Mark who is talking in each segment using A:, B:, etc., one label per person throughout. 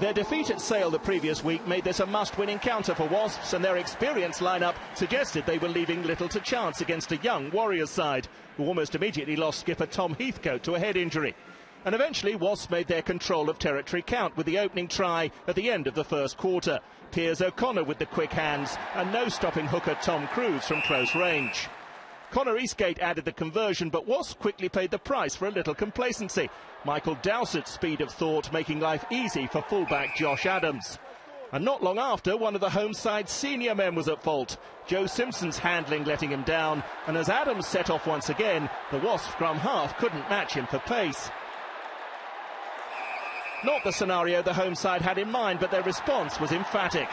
A: Their defeat at Sale the previous week made this a must-win encounter for Wasps, and their experienced lineup suggested they were leaving little to chance against a young Warriors side, who almost immediately lost skipper Tom Heathcote to a head injury. And eventually, Wasps made their control of territory count with the opening try at the end of the first quarter. Piers O'Conor with the quick hands, and no stopping hooker Tom Cruse from close range. Connor Eastgate added the conversion, but Wasps quickly paid the price for a little complacency. Michael Dowsett's speed of thought making life easy for fullback Josh Adams. And not long after, one of the home side's senior men was at fault. Joe Simpson's handling letting him down, and as Adams set off once again, the Wasp scrum half couldn't match him for pace. Not the scenario the home side had in mind, but their response was emphatic.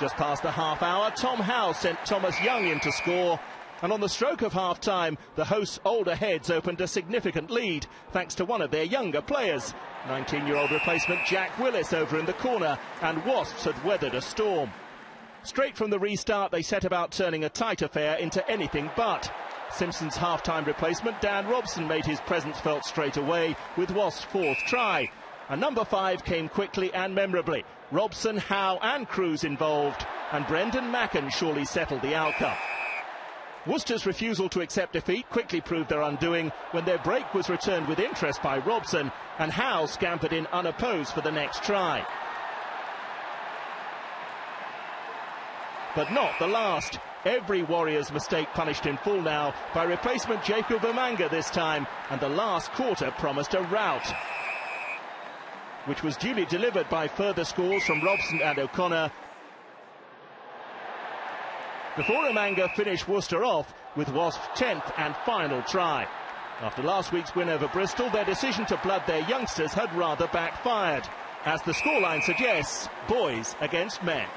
A: Just past the half hour, Tom Howe sent Thomas Young in to score, and on the stroke of half time, the hosts' older heads opened a significant lead thanks to one of their younger players. 19 year old replacement Jack Willis over in the corner, and Wasps had weathered a storm. Straight from the restart, they set about turning a tight affair into anything but. Simpson's half-time replacement, Dan Robson, made his presence felt straight away with Wasp's fourth try. And number five came quickly and memorably. Robson, Howe and Cruse involved, and Brendan Macken surely settled the outcome. Worcester's refusal to accept defeat quickly proved their undoing when their break was returned with interest by Robson and Howe scampered in unopposed for the next try. But not the last. Every Warriors mistake punished in full now by replacement Jacob Umaga this time, and the last quarter promised a rout. Which was duly delivered by further scores from Robson and O'Conor, before Umaga finished Worcester off with Wasp's 10th and final try. After last week's win over Bristol, their decision to blood their youngsters had rather backfired. As the scoreline suggests, boys against men.